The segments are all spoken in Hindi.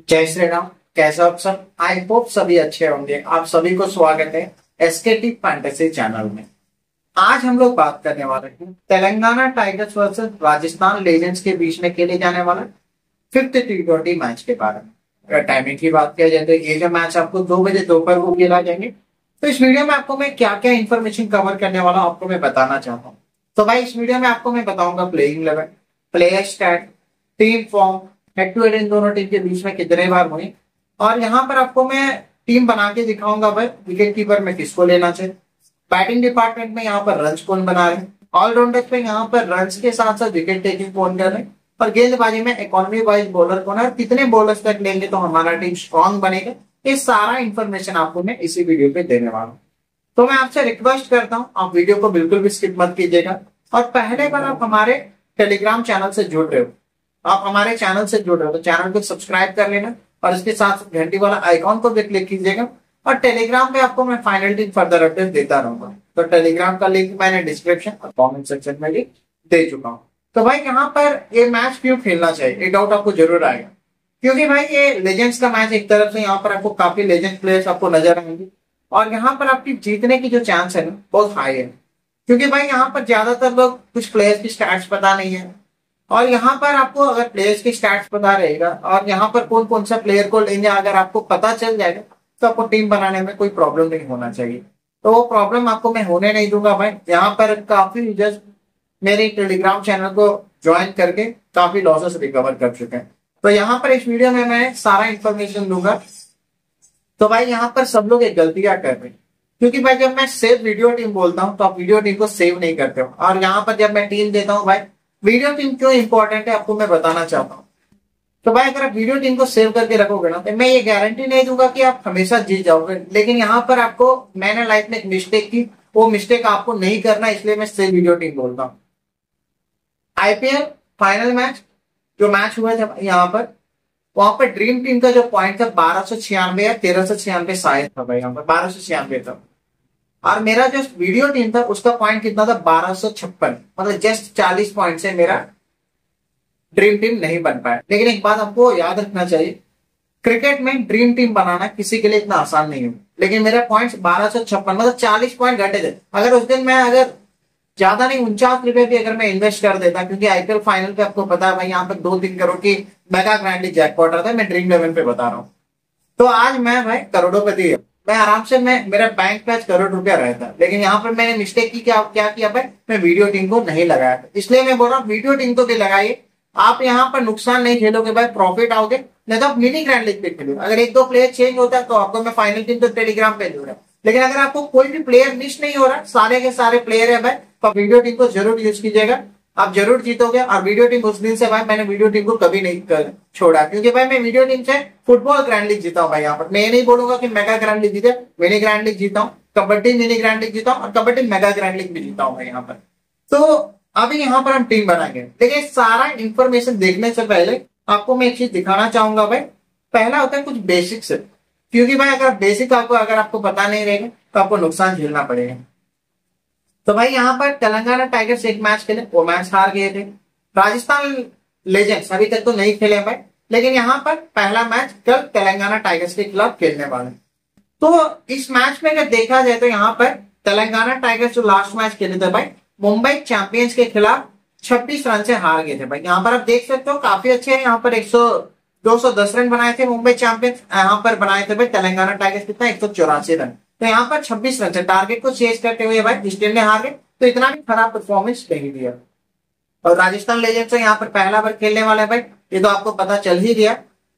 जय श्री राम। कैसे सब? आई होप सभी अच्छे होंगे। आप सभी को स्वागत है एसके टी फैंटेसी चैनल में। आज हम लोग बात करने वाले हैं Telangana tigers versus Rajasthan legends के बीच में खेले जाने वाले फिफ्थ टी ट्वेंटी मैच के बारे में। अगर टाइमिंग की बात किया जाए तो ये जो मैच आपको दो बजे दोपहर को खेला जाएँगे। तो इस वीडियो में आपको मैं क्या क्या इन्फॉर्मेशन कवर करने वाला हूँ आपको मैं बताना चाहता हूँ। तो भाई, इस वीडियो में आपको मैं बताऊँगा playing level player stat team form head to head इन दोनों टीम के बीच में कितने बार हुई? और यहाँ पर आपको मैं टीम बना के दिखाऊँगा भाई विकेट कीपर में किसको लेना चाहिए? बैटिंग डिपार्टमेंट में यहाँ पर रन कौन बना रहे ऑलराउंडर पे यहाँ पर रन के साथ साथ विकेट टेकिंग कौन कर रहे और गेंदबाजी में इकोनॉमी वाइज बॉलर कौन है? कितने बॉलर्स तक लेंगे तो हमारा टीम स्ट्रॉन्ग बनेगा? ये सारा इन्फॉर्मेशन आपको मैं इसी वीडियो पे देने वाला हूँ। तो मैं आपसे रिक्वेस्ट करता हूँ, आप वीडियो को बिल्कुल भी स्किप मत कीजिएगा। और पहले बार आप हमारे टेलीग्राम चैनल से जुड़ रहे हो। आप हमारे चैनल से जुड़ रहे हो तो चैनल को सब्सक्राइब कर लेना और इसके साथ घंटी वाला आइकॉन को भी क्लिक कीजिएगा और टेलीग्राम पे आपको मैं फाइनल टीम फर्दर अपडेट देता रहूँगा। तो टेलीग्राम का लिंक मैंने डिस्क्रिप्शन और कमेंट सेक्शन में भी दे चुका हूँ। तो भाई यहाँ पर ये मैच क्यों खेलना चाहिए? ये डाउट आपको ज़रूर आएगा। क्योंकि भाई ये लेजेंड्स का मैच एक तरफ़ से यहाँ पर आपको काफ़ी लेजेंड प्लेयर्स आपको नज़र आएँगे और यहाँ पर आपकी जीतने की जो चांस है ना, बहुत हाई है। क्योंकि भाई यहाँ पर ज़्यादातर लोग कुछ प्लेयर्स की स्टैट्स पता नहीं है। और यहाँ पर आपको अगर प्लेयर्स की स्टैट्स पता रहेगा, और यहाँ पर कौन कौन सा प्लेयर को लेंगे, अगर आपको पता चल जाएगा तो आपको टीम बनाने में कोई प्रॉब्लम नहीं होना चाहिए। तो वो प्रॉब्लम आपको मैं होने नहीं दूँगा भाई। यहाँ पर काफ़ी यूज़र्स मेरे टेलीग्राम चैनल को ज्वाइन करके काफ़ी लॉसेस रिकवर कर चुके हैं। तो यहाँ पर इस वीडियो में मैं सारा इंफॉर्मेशन दूँगा। तो भाई यहाँ पर सब लोग एक गलतियाँ कर रहे हैं? क्योंकि भाई जब मैं सेव वीडियो टीम बोलता हूँ तो आप वीडियो टीम को सेव नहीं करते हो। और यहाँ पर जब मैं टीम देता हूँ भाई वीडियो टीम क्यों इंपॉर्टेंट है, आपको मैं बताना चाहता हूँ। तो भाई, अगर आप वीडियो टीम को सेव करके रखोगे ना तो मैं ये गारंटी नहीं दूँगा कि आप हमेशा जीत जाओगे। लेकिन यहाँ पर आपको, मैंने लाइफ में एक मिस्टेक की, वो मिस्टेक आपको नहीं करना, इसलिए मैं सेव वीडियो टीम बोलता हूँ। आईपीएल फाइनल मैच जो मैच हुआ था यहाँ पर, वहाँ पर ड्रीम टीम का जो पॉइंट था, बारह सौ छियानवे या तेरह सौ छियानवे शायद था भाई यहाँ पर, बारह सौ छियानवे था और मेरा जो वीडियो टीम था, उसका पॉइंट कितना था? बारह मतलब जस्ट चालीस पॉइंट से मेरा ड्रीम टीम नहीं बन पाया। लेकिन एक बात आपको याद रखना चाहिए क्रिकेट में ड्रीम टीम बनाना किसी के लिए इतना आसान नहीं है। लेकिन मेरा पॉइंट बारह सौ छप्पन मतलब चालीस पॉइंट घटे थे। अगर उस दिन मैं अगर ज़्यादा नहीं, उनचास रुपए भी अगर मैं इन्वेस्ट कर देता, क्योंकि आईपीएल फाइनल पे आपको पता है भाई, यहाँ पर दो तीन करोड़ की मेगा ग्रैंडली जैकपॉट आता है, मैं ड्रीम इलेवन पे बता रहा हूँ। तो आज मैं भाई करोड़ोपति मैं आराम से, मैं, मेरा बैंक पे आज करोड़ रुपया रहता लेकिन यहाँ पर मैंने मिस्टेक की, क्या क्या किया भाई? मैं वीडियो टीम को नहीं लगाया था। इसलिए मैं बोल रहा हूँ वीडियो टीम को भी लगाइए। आप यहाँ पर नुकसान नहीं खेलोगे भाई प्रॉफिट आओगे। नहीं तो आप मिनी ग्रैंड लीग पे खेलोगे। अगर एक दो प्लेयर चेंज होता है तो आपको मैं फाइनल टीम तो टेलीग्राम पे रहा लेकिन अगर आपको कोई भी प्लेयर मिस नहीं हो रहा, सारे के सारे प्लेयर है भाई तो वीडियो टीम को ज़रूर यूज़ कीजिएगा। आप ज़रूर जीतोगे और वीडियो टीम उस दिन से भाई मैंने वीडियो टीम को कभी नहीं कर, छोड़ा। क्योंकि भाई मैं वीडियो टीम से फुटबॉल ग्रैंड लीग जीता हूँ भाई यहाँ पर। मैं नहीं बोलूँगा कि मेगा ग्रैंड लीग जीते मिनी ग्रैंड लीग जीता हूँ कबड्डी मिनी ग्रैंड लीग जीता हूँ और कबड्डी मेगा ग्रैंड लीग भी जीता हूँ भाई यहाँ पर। तो अभी यहाँ पर हम टीम बनाएँगे। देखिए सारा इन्फॉर्मेशन देखने से पहले आपको मैं एक चीज़ दिखाना चाहूँगा भाई। पहला होता है कुछ बेसिक्स क्योंकि भाई अगर बेसिक आपको अगर आपको पता नहीं रहेगा तो आपको नुकसान झेलना पड़ेगा। तो भाई यहाँ पर तेलंगाना टाइगर्स एक मैच खेले, वो मैच हार गए थे। राजस्थान लेजेंड्स अभी तक तो नहीं खेले भाई लेकिन यहाँ पर पहला मैच कल तेलंगाना टाइगर्स के खिलाफ खेलने वाले। तो इस मैच में अगर देखा जाए तो यहाँ पर तेलंगाना टाइगर्स जो लास्ट मैच खेले थे भाई, मुंबई चैंपियंस के खिलाफ 26 रन से हार गए थे भाई। यहाँ पर आप देख सकते हो, काफ़ी अच्छे हैं। यहाँ पर 100 210 रन बनाए थे मुंबई चैंपियंस। यहाँ पर बनाए थे भाई तेलंगाना टाइगर्स कितना? एक सौ चौरासी रन। तो यहाँ पर 26 रन से टारगेट को चेज करते हुए भाई इस टीम ने हार गए। तो इतना भी खराब परफॉर्मेंस नहीं दिया। और राजस्थान लेजेंड से यहाँ पर पहला बार खेलने वाले भाई। ये तो आपको पता चल ही गया।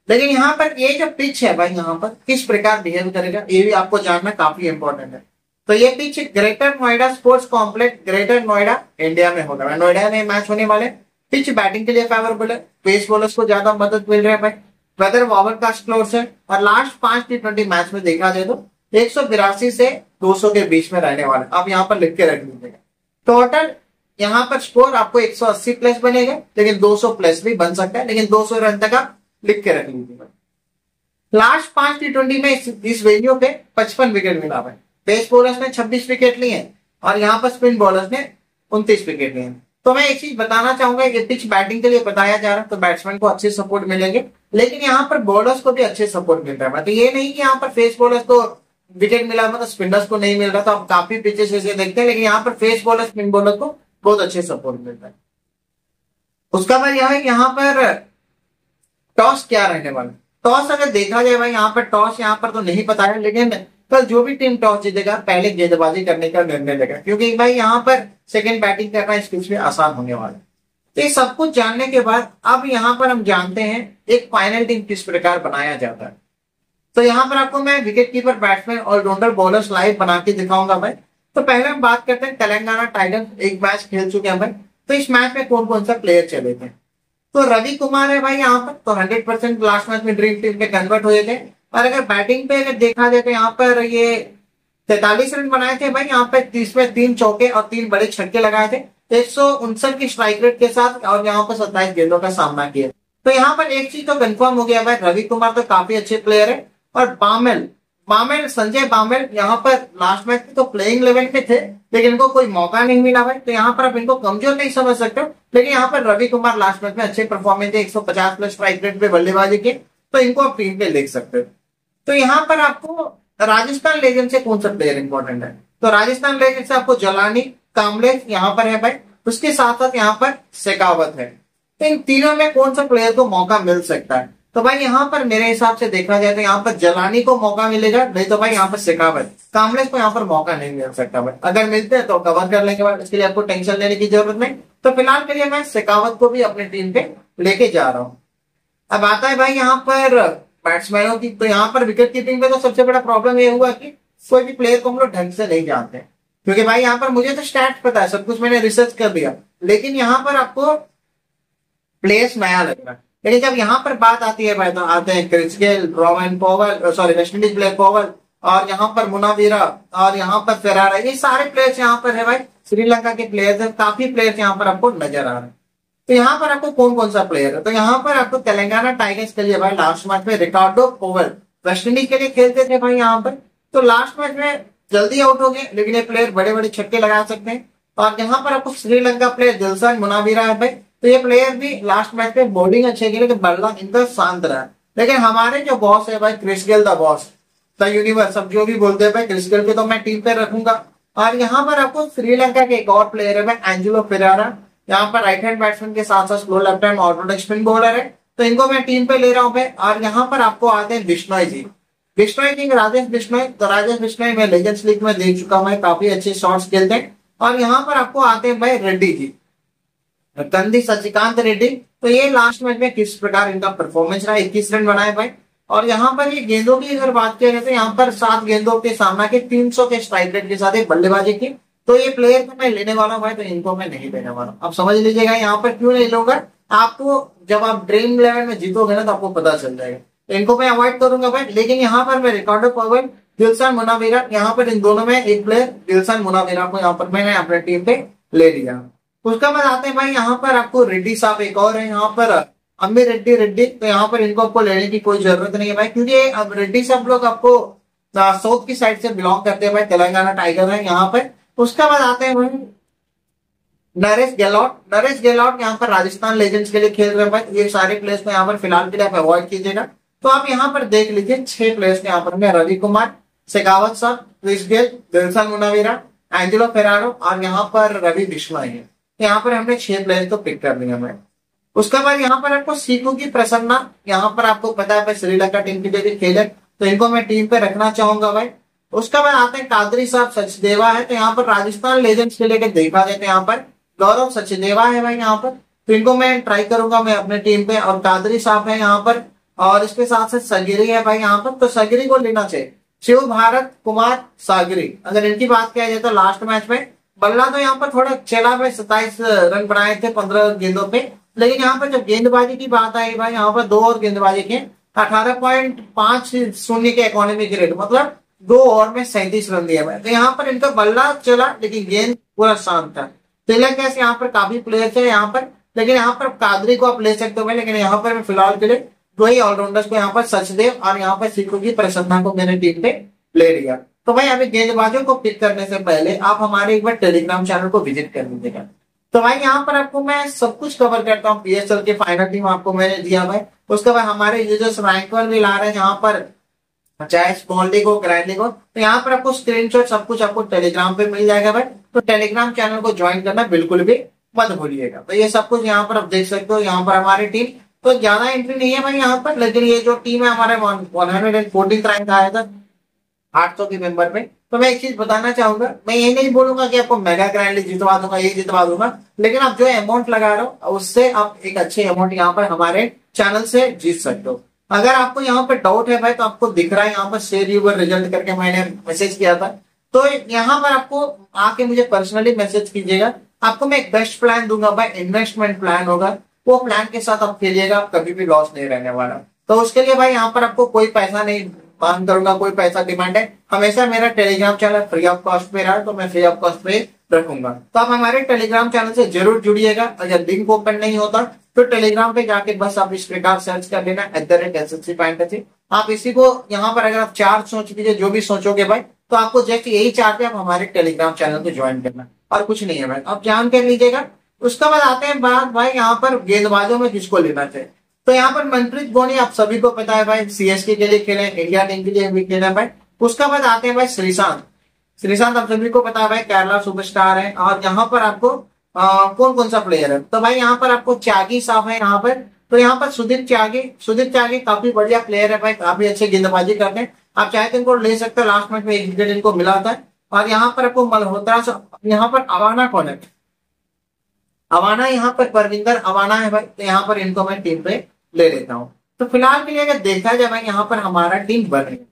लेकिन यहाँ पर ये जो पिच है भाई, यहाँ पर किस प्रकार बिहेव करेगा, ये भी आपको जानना काफ़ी इंपॉर्टेंट है। तो ये pitch greater Noida sports complex greater Noida India में होगा। नोएडा में मैच होने वाले पिच बैटिंग के लिए फेवरेबल है। पेस बॉलर्स को ज़्यादा मदद मिल रहा है भाई। वेदर ओवर कास्ट क्लोज है। और लास्ट पाँच टी ट्वेंटी मैच में देखा जाए तो एक सौ बिरासी से 200 के बीच में रहने वाले। आप यहाँ पर लिख के रख लीजिएगा टोटल यहाँ पर स्कोर आपको 180 प्लस बनेगा लेकिन 200 प्लस भी बन सकता है लेकिन 200 रन तक आप लिख के रख लीजिएगा। लास्ट पाँच टी ट्वेंटी में इस, वेन्यू पे 55 विकेट मिला है पेस बॉलर्स ने 26 विकेट लिए और यहाँ पर स्पिन बॉलर्स ने उनतीस विकेट लिए तो मैं एक चीज़ बताना चाहूँगा कि पिच बैटिंग के लिए बताया जा रहा है तो बैट्समैन को अच्छे सपोर्ट मिलेंगे। लेकिन यहाँ पर बॉलर्स को भी अच्छे सपोर्ट मिल रहा है। मतलब ये नहीं कि यहाँ पर फेस बॉलर्स को विकेट मिला मतलब स्पिनर्स को नहीं मिल रहा तो आप काफ़ी पिचेस ऐसे देखते हैं, लेकिन यहाँ पर फेस बॉलर, स्पिन बॉलर को बहुत अच्छे सपोर्ट मिल रहा है। उसका बाद यह है यहाँ पर टॉस क्या रहने वाला टॉस अगर देखा जाए भाई, यहाँ पर टॉस यहाँ पर तो नहीं पता है, लेकिन कल जो भी टीम टॉस जीतेगा, पहले गेंदबाजी करने का निर्णय लेगा। क्योंकि भाई, यहाँ पर सेकंड बैटिंग करना इस पिच में आसान होने वाला है। तो ये सब कुछ जानने के बाद, अब यहाँ पर हम जानते हैं, एक फाइनल टीम किस प्रकार बनाया जाता है। तो यहाँ पर आपको मैं wicket keeper batsman allrounder bowlers live बना के दिखाऊँगा भाई। तो पहले हम बात करते हैं तेलंगाना टाइगर्स एक मैच खेल चुके हैं भाई। तो इस मैच में कौन कौन सा प्लेयर चले थे? तो रवि कुमार है भाई यहाँ पर तो हंड्रेड परसेंट लास्ट मैच में ड्रीम टीम में कन्वर्ट हुए थे और अगर बैटिंग पे अगर देखा जाए तो यहाँ पर ये तैतालीस रन बनाए थे भाई। यहाँ पे तीस में तीन चौके और तीन बड़े छक्के लगाए थे। एक सौ उनसठ की स्ट्राइक रेट के साथ और यहाँ पर सत्ताईस गेंदों का सामना किया। तो यहाँ पर एक चीज़ तो कंफर्म हो गया भाई, रवि कुमार तो काफ़ी अच्छे प्लेयर है। और बामेल बामेल, संजय बामेल यहाँ पर लास्ट मैच में तो प्लेइंग लेवल पे थे, लेकिन इनको कोई मौका नहीं मिला भाई। तो यहाँ पर आप इनको कमज़ोर नहीं समझ सकते लेकिन यहाँ पर रवि कुमार लास्ट मैच में अच्छे परफॉर्मेंस थे 150 प्लस स्ट्राइक रेट पे बल्लेबाजी के तो इनको आप टीम पे देख सकते हो। तो यहाँ पर आपको राजस्थान लेजेंड से कौन सा प्लेयर इंपॉर्टेंट है? तो राजस्थान लेजेंड से आपको जलानी कामले यहाँ पर है भाई। उसके साथ साथ यहाँ पर शेखावत है। तो इन तीनों में कौन सा प्लेयर को मौका मिल सकता है? तो भाई यहाँ पर मेरे हिसाब से देखा जाए तो यहाँ पर जलानी को मौका मिलेगा, नहीं तो भाई यहाँ पर शेखावत कामलेस को यहाँ पर मौका नहीं मिल सकता भाई अगर मिलते हैं तो कवर कर लेंगे भाई। इसके लिए आपको टेंशन लेने की ज़रूरत नहीं। तो फ़िलहाल के लिए मैं शिकावत को भी अपनी टीम पे लेके जा रहा हूँ। अब आता है भाई यहाँ पर बैट्समैनों की। तो यहाँ पर विकेट कीपिंग में तो सबसे बड़ा प्रॉब्लम ये हुआ कि कोई भी प्लेयर को हम लोग ढंग से नहीं जानते। क्योंकि भाई यहाँ पर मुझे तो स्टैट पता है, सब कुछ मैंने रिसर्च कर दिया लेकिन यहाँ पर आपको प्लेस नया लग रहा है लेकिन जब यहाँ पर बात आती है भाई तो आते हैं Chris Gayle Rovman Powell sorry West Indies player Powell और यहाँ पर मुनावीरा और यहाँ पर फेरारा ये सारे प्लेयर्स यहाँ पर है भाई। श्रीलंका के प्लेयर्स है, काफ़ी प्लेयर्स यहाँ पर आपको नज़र आ रहे हैं। तो यहाँ पर आपको कौन कौन सा प्लेयर है? तो यहाँ पर आपको तेलंगाना टाइगर्स के लिए भाई लास्ट मैच में रिकार्डो पोवल वेस्ट इंडीज के लिए खेलते थे भाई यहाँ पर। तो लास्ट मैच में जल्दी आउट हो गए, लेकिन ये प्लेयर बड़े बड़े छक्के लगा सकते हैं। और यहाँ पर आपको श्रीलंका प्लेयर दिलसान मुनावीरा है भाई। तो ये प्लेयर भी लास्ट मैच में बॉलिंग अच्छे की लेकिन बल्ला इनका शांत रहा। लेकिन हमारे जो बॉस है भाई Chris Gayle the boss the universe सब जो भी बोलते हैं भाई क्रिस्गेल को तो मैं टीम पे रखूँगा। और यहाँ पर आपको श्रीलंका के एक और प्लेयर है भाई एंजुलो फिरारा यहाँ पर राइट हैंड बैट्समैन के साथ साथ slow left hand orthodox spin bowler है। तो इनको मैं टीम पे ले रहा हूँ भाई। और यहाँ पर आपको आते हैं बिश्नोई जी। बिश्नोई किंग राजेश बिश्नोई तो राजेश बिश्नोई मैं लेजेंड्स लीग में देख चुका हूँ काफ़ी अच्छे शॉट्स खेलते हैं। और यहाँ पर आपको आते हैं भाई रेड्डी जी। कंदी सचिकांत रेड्डी तो ये लास्ट मैच में किस प्रकार इनका परफॉर्मेंस रहा, इक्कीस रन बनाए भाई। और यहाँ पर ये गेंदों की अगर बात जाए तो यहाँ पर सात गेंदों के सामना के 300 के स्ट्राइक रेट के साथ एक बल्लेबाजी की। तो ये प्लेयर को मैं लेने वाला हूँ भाई तो इनको मैं नहीं लेने वाला हूँ। अब समझ लीजिएगा, यहाँ पर क्यों नहीं लूँगा? आपको जब आप ड्रीम इलेवन में जीतोगे ना तो आपको पता चल जाएगा। तो इनको मैं अवॉइड करूँगा भाई, लेकिन यहाँ पर मैं रिकॉर्डर पवन दिलसान मुनावीरा, यहाँ पर इन दोनों में एक प्लेयर दिलसान मुनावीरा को यहाँ पर मैंने अपने टीम पे ले लिया। उसका बाद आते हैं, भाई, यहाँ पर आपको रेड्डी साहब एक और है, यहाँ पर अम्बी रेड्डी रेड्डी तो यहाँ पर इनको आपको लेने की कोई ज़रूरत नहीं है भाई, क्योंकि अब रेड्डी साहब लोग आपको साउथ की साइड से बिलोंग करते हैं भाई, तेलंगाना टाइगर है यहाँ पर। उसका बाद आते हैं भाई, नरेश गहलोत नरेश गहलोत यहाँ पर राजस्थान लेजेंड्स के लिए खेल रहे हैं भाई, ये सारे प्लेयर्स को यहाँ पर फ़िलहाल के लिए आप अवॉइड कीजिएगा। तो आप यहाँ पर देख लीजिए, छह प्लेयर्स यहाँ पर रवि कुमार शेखावत साहब क्रिस गेल दिलसन मुनावीरा एंजेलो फेरारो और यहाँ पर रवि बिश्नोई है। यहाँ पर हमने छह प्लेयर को पिक कर लिया मैं उसके बाद यहाँ पर आपको सीखू की प्रसन्ना, यहाँ पर आपको पता है श्रीलंका टीम की जो खेले तो इनको मैं टीम पे रखना चाहूँगा भाई। उसके बाद आते हैं कादरी साहब, सचदेवा है तो यहाँ पर राजस्थान लेजेंड्स के लेकर देखा जाए तो यहाँ पर गौरव सचदेवा है भाई यहाँ पर। तो इनको मैं ट्राई करूँगा मैं अपने टीम पे, और कादरी साहब है यहाँ पर, और इसके साथ साथ सगिरी है भाई यहाँ पर तो सगिरी को लेना चाहिए। शिव भारत कुमार सागरी, अगर इनकी बात किया जाए तो लास्ट मैच में बल्ला तो यहाँ पर थोड़ा चला में सताइस रन बनाए थे पंद्रह गेंदों पे। लेकिन यहाँ पर जब गेंदबाजी की बात आई, भाई, यहाँ पर दो और गेंदबाजी के अठारह पॉइंट पाँच शून्य के इकोनॉमी की रेट मतलब दो ओवर में सैंतीस रन दिया भाई तो यहाँ पर इनका बल्ला चला, लेकिन गेंद पूरा शांत था। तिलक कैसे यहाँ पर काफ़ी प्लेयर थे यहाँ पर, लेकिन यहाँ पर कादरी को आप ले सकते हो लेकिन यहाँ पर फ़िलहाल के लिए दो ही ऑलराउंडर्स को यहाँ पर सचदेव और यहाँ पर सिखों की प्रसन्ना को मैंने टीम पे ले लिया। तो भाई, अभी गेंदबाजों को पिक करने से पहले आप हमारे एक बार टेलीग्राम चैनल को विज़िट कर लीजिएगा तो भाई, यहाँ पर आपको मैं सब कुछ कवर करता हूँ। पीएसएल के फाइनल टीम आपको मैंने दिया भाई। उसके बाद हमारे यूज़र्स रैंक वन भी ला रहे हैं यहाँ पर, चाहे स्मॉल लीग हो ग्रैंड लीग हो तो यहाँ पर आपको स्क्रीनशॉट सब कुछ आपको टेलीग्राम पे मिल जाएगा भाई। तो टेलीग्राम चैनल को ज्वाइन करना बिल्कुल भी मत भूलिएगा। तो ये सब कुछ यहाँ पर आप देख सकते हो, यहाँ पर हमारी टीम तो ज़्यादा एंट्री नहीं है भाई यहाँ पर, लेकिन ये जो टीम है हमारे one hundred and forty rank आया था। आठ सौ के मेंबर में। तो मैं एक चीज़ बताना चाहूँगा, मैं ये नहीं बोलूँगा कि आपको मेगा ग्रैंड जितवा दूँगा, ये जितवा दूँगा, लेकिन आप जो अमाउंट लगा रहे हो, उससे आप एक अच्छे अमाउंट यहाँ पर हमारे चैनल से जीत सकते हो। अगर आपको यहाँ पर डाउट है भाई तो आपको दिख रहा है यहाँ पर शेयर यूबर रिज़ल्ट करके मैंने मैसेज किया था। तो यहाँ पर आपको आके मुझे पर्सनली मैसेज कीजिएगा। आपको मैं एक बेस्ट प्लान दूँगा भाई इन्वेस्टमेंट प्लान होगा। वो प्लान के साथ आप खेलिएगा, आप कभी भी लॉस नहीं रहने वाला। तो उसके लिए भाई, यहाँ पर आपको कोई पैसा नहीं मांग करूँगा, कोई पैसा डिमांड है। हमेशा मेरा Telegram channel free of cost पे रहा तो मैं फ्री ऑफ़ कॉस्ट पे रखूँगा। तो आप हमारे टेलीग्राम चैनल से ज़रूर जुड़िएगा। अगर लिंक ओपन नहीं होता तो टेलीग्राम पे जाके बस आप इस प्रकार सर्च कर लेना at the rate S S C आप इसी को यहाँ पर अगर आप चार सोच लीजिए, जो भी सोचोगे भाई तो आपको जस्ट यही चाहते हैं, आप हमारे टेलीग्राम चैनल को ज्वाइन करना। और कुछ नहीं है भाई। आप जान कर लीजिएगा। उसके बाद आते हैं बात भाई यहाँ पर गेंदबाजों में किसको लेना चाहिए? तो यहाँ पर मनप्रीत गोनी आप सभी को पता है भाई सीएसके के लिए खेले इंडिया टीम के लिए भी खेले भाई। उसका बाद आते हैं भाई श्रीशांत। श्रीशांत आप सभी को पता है भाई केरला सुपरस्टार है और यहाँ पर आपको आ, कौन कौन सा प्लेयर है? तो भाई यहाँ पर आपको त्यागी साहब है यहाँ पर। तो यहाँ पर सुदीप त्यागी सुदीप त्यागी काफ़ी बढ़िया प्लेयर है भाई काफ़ी अच्छे गेंदबाजी करते हैं। आप चाहे तो इनको ले सकते हो लास्ट मैच में एक विकेट इनको मिला था। और यहाँ पर आपको मल्होत्रा यहाँ पर अवाना कौन है? अवाना यहाँ पर परविंदर अवाना है भाई। तो यहाँ पर इनको मैं टीम पे ले लेता हूँ। तो फ़िलहाल के लिए अगर देखा जाए भाई, यहाँ पर हमारा टीम बन रही है।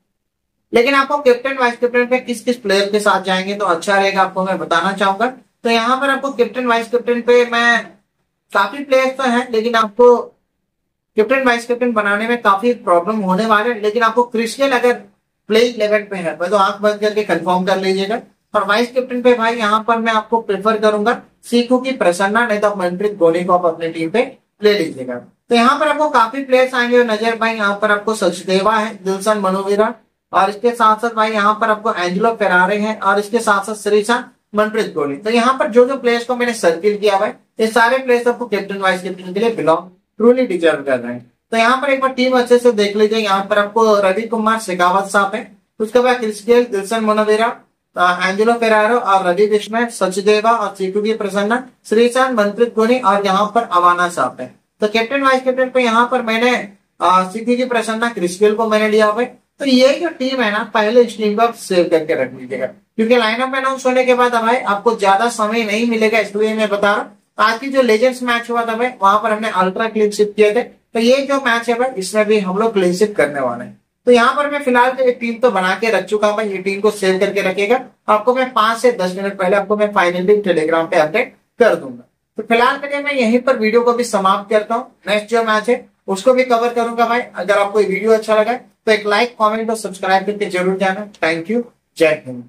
लेकिन आपको कैप्टन वाइस कैप्टन पे किस किस प्लेयर के साथ जाएँगे तो अच्छा रहेगा, आपको मैं बताना चाहूँगा। तो यहाँ पर आपको कैप्टन वाइस कैप्टन पे मैं, काफ़ी प्लेयर्स तो है, लेकिन आपको कैप्टन वाइस कैप्टन बनाने में काफ़ी प्रॉब्लम होने वाले लेकिन आपको क्रिस्टियन अगर प्लेइंग लेवल पे है तो आँख बंद करके कंफर्म कर लीजिएगा। और वाइस कैप्टन पे भाई, यहाँ पर मैं आपको प्रेफर करूँगा सीखू की प्रसन्ना, नहीं तो मनप्रीत गोली को आप अपनी टीम पे ले लीजिएगा। तो यहाँ पर आपको काफ़ी प्लेयर्स आएँगे, नज़र भाई, यहाँ पर आपको सचदेवा है, दिलसन मनोवीरा और इसके साथ साथ भाई यहाँ पर आपको एंजलो फेरारे हैं, और इसके साथ साथ श्रीशांत, मनप्रीत गोली तो यहाँ पर जो जो प्लेयर्स को मैंने सर्किल किया भाई ये सारे प्लेयर्स आपको कैप्टन वाइस कैप्टन के लिए बिलोंग ट्रूली डिजर्व कर रहे हैं। तो यहाँ पर एक बार टीम अच्छे से देख लीजिए, यहाँ पर आपको रवि कुमार शेखावत साहब है, उसके बाद क्रिस्टियल दिलसन मनोवीरा एंजेलो फेरारो, और रवि विश्व सचदेवा, और सीटू की प्रसन्न श्रीचांद मनप्रीत गुनी और यहाँ पर अवाना साहब है। तो कैप्टन वाइस कैप्टन पे यहाँ पर मैंने सीधी की प्रसन्ना क्रिस्टियल को मैंने लिया भाई। तो ये जो टीम है ना, पहले इस टीम को सेव करके रख लीजिएगा। क्योंकि लाइनअप अनाउंस होने के बाद भाई, आपको ज़्यादा समय नहीं मिलेगा इसलिए मैं बता रहा हूँ। आज की जो लेजेंड्स मैच हुआ था भाई, वहाँ पर हमने अल्ट्रा क्लीन किए थे। तो ये जो मैच है भाई, इसमें भी हम लोग क्लीन करने वाले हैं। तो यहाँ पर मैं फ़िलहाल एक टीम तो बना के रख चुका हूँ ये टीम को सेव करके रखेगा आपको मैं पाँच से दस मिनट पहले आपको मैं फाइनली टेलीग्राम पे अपडेट कर दूँगा। तो फ़िलहाल के लिए मैं यहीं पर वीडियो को भी समाप्त करता हूँ। नेक्स्ट जो मैच है, उसको भी कवर करूँगा भाई अगर आपको वीडियो अच्छा लगा तो एक लाइक कॉमेंट और सब्सक्राइब करके ज़रूर जाना। थैंक यू जय हिंद।